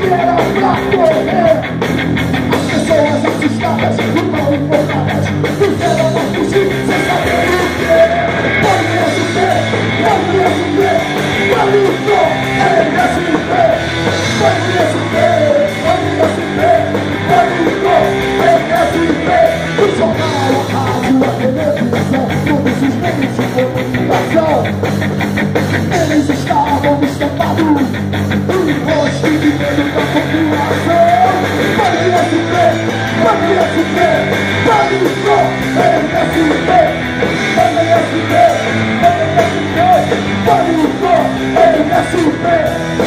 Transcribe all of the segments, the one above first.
era pra correr. As pessoas assustadas, mal invocadas, fizeram uma fugir sem saber o que. Me assumir, pode me assumir, pode o som, MSP. Pode me assumir, pode me assumir, pode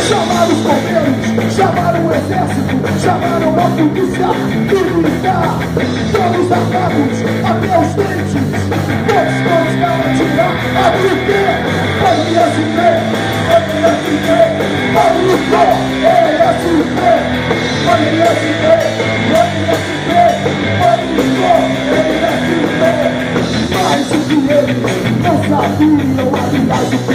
Chamaram os bombeiros, chamaram o exército, chamaram a polícia militar. Todos armados até os dentes, Mas o que eles não sabiam